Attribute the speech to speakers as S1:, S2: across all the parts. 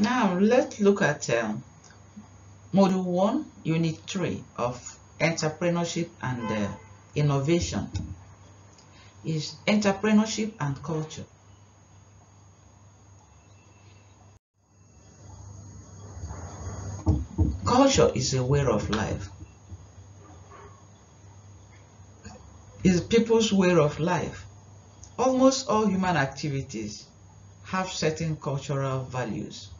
S1: Now let's look at um, Module 1, Unit 3 of Entrepreneurship and uh, Innovation is Entrepreneurship and Culture. Culture is a way of life. It's people's way of life. Almost all human activities have certain cultural values.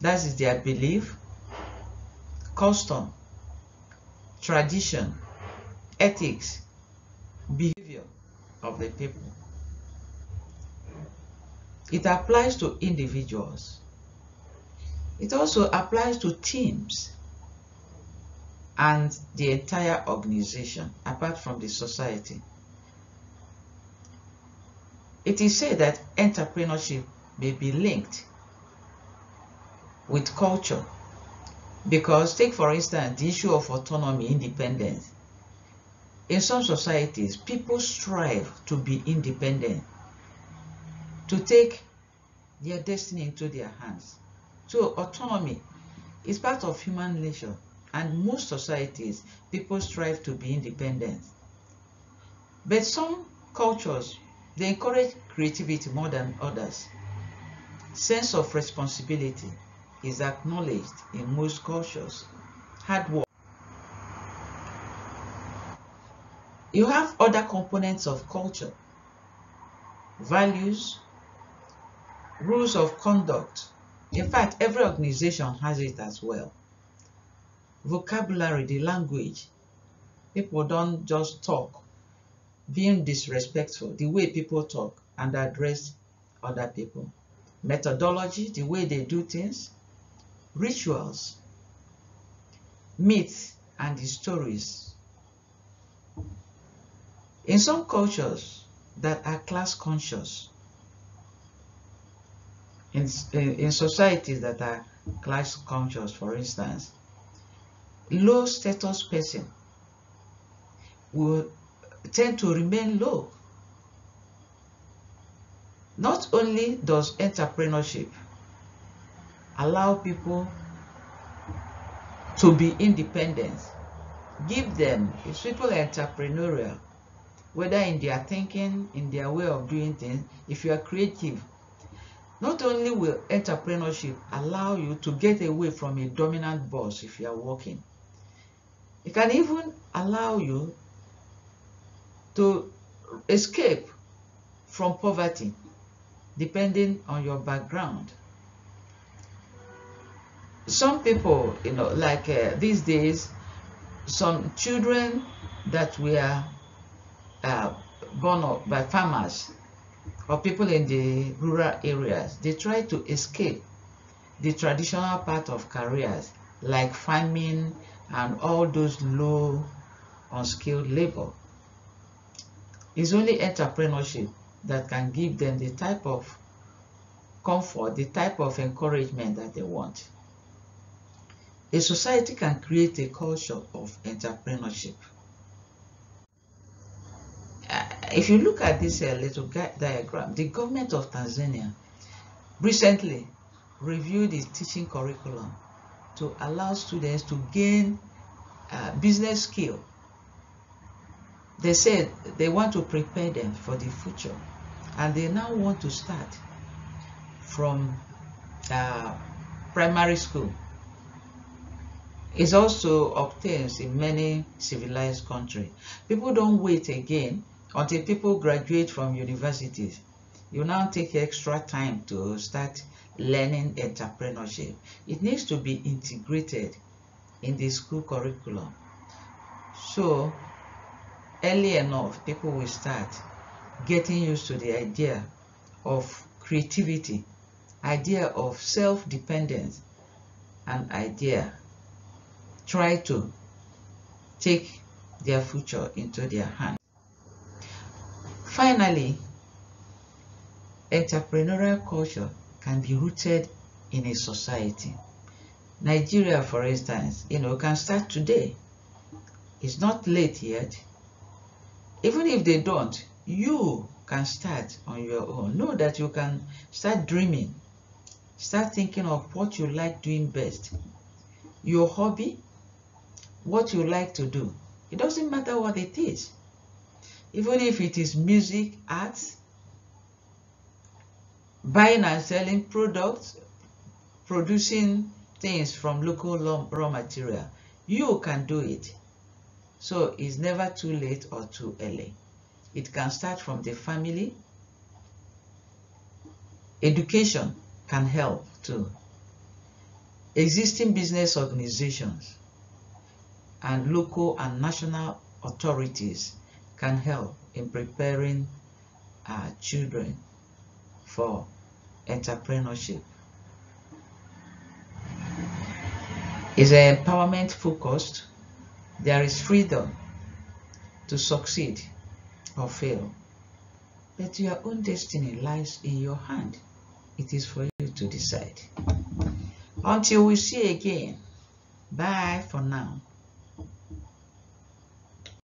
S1: That is their belief, custom, tradition, ethics, behavior of the people. It applies to individuals. It also applies to teams and the entire organization, apart from the society. It is said that entrepreneurship may be linked with culture. Because take for instance the issue of autonomy independence. In some societies people strive to be independent to take their destiny into their hands. So autonomy is part of human nature and most societies people strive to be independent. But some cultures they encourage creativity more than others. Sense of responsibility is acknowledged in most cultures. Hard work. You have other components of culture, values, rules of conduct. In fact, every organization has it as well. Vocabulary, the language. People don't just talk, being disrespectful, the way people talk and address other people. Methodology, the way they do things, rituals, myths, and stories. In some cultures that are class conscious, in, in societies that are class conscious, for instance, low status person will tend to remain low. Not only does entrepreneurship allow people to be independent. Give them, if people are entrepreneurial, whether in their thinking, in their way of doing things, if you are creative, not only will entrepreneurship allow you to get away from a dominant boss if you are working, it can even allow you to escape from poverty depending on your background some people, you know, like uh, these days, some children that were uh, born up by farmers or people in the rural areas, they try to escape the traditional part of careers like farming and all those low unskilled labor. It's only entrepreneurship that can give them the type of comfort, the type of encouragement that they want. A society can create a culture of entrepreneurship. Uh, if you look at this uh, little diagram, the government of Tanzania recently reviewed its teaching curriculum to allow students to gain uh, business skill. They said they want to prepare them for the future and they now want to start from uh, primary school is also obtained in many civilized countries. People don't wait again until people graduate from universities. You now take extra time to start learning entrepreneurship. It needs to be integrated in the school curriculum. So early enough, people will start getting used to the idea of creativity, idea of self-dependence, and idea try to take their future into their hands. Finally, entrepreneurial culture can be rooted in a society. Nigeria, for instance, you know, can start today. It's not late yet. Even if they don't, you can start on your own. Know that you can start dreaming Start thinking of what you like doing best. Your hobby, what you like to do. It doesn't matter what it is. Even if it is music, arts, buying and selling products, producing things from local raw material, you can do it. So it's never too late or too early. It can start from the family. Education can help too. Existing business organizations and local and national authorities can help in preparing our children for entrepreneurship. Is empowerment focused? There is freedom to succeed or fail. But your own destiny lies in your hand. It is for you to decide. Until we see again, bye for now.